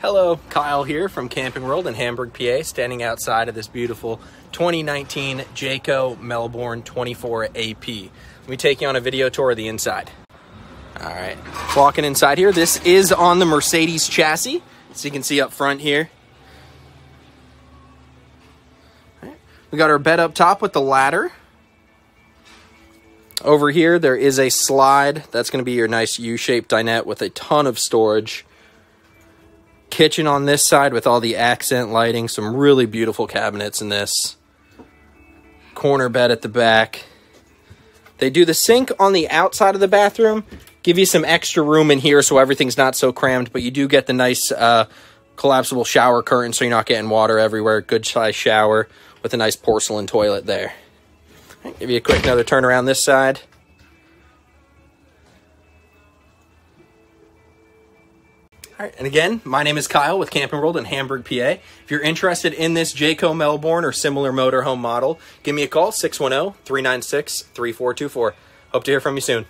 Hello, Kyle here from Camping World in Hamburg, PA, standing outside of this beautiful 2019 Jayco Melbourne 24 AP. Let me take you on a video tour of the inside. All right, walking inside here, this is on the Mercedes chassis, so you can see up front here. We got our bed up top with the ladder. Over here, there is a slide. That's going to be your nice U-shaped dinette with a ton of storage kitchen on this side with all the accent lighting. Some really beautiful cabinets in this. Corner bed at the back. They do the sink on the outside of the bathroom. Give you some extra room in here so everything's not so crammed, but you do get the nice uh, collapsible shower curtain so you're not getting water everywhere. Good size shower with a nice porcelain toilet there. Give you a quick another turn around this side. And again, my name is Kyle with Camping World in Hamburg, PA. If you're interested in this Jayco Melbourne or similar motorhome model, give me a call, 610 396 3424. Hope to hear from you soon.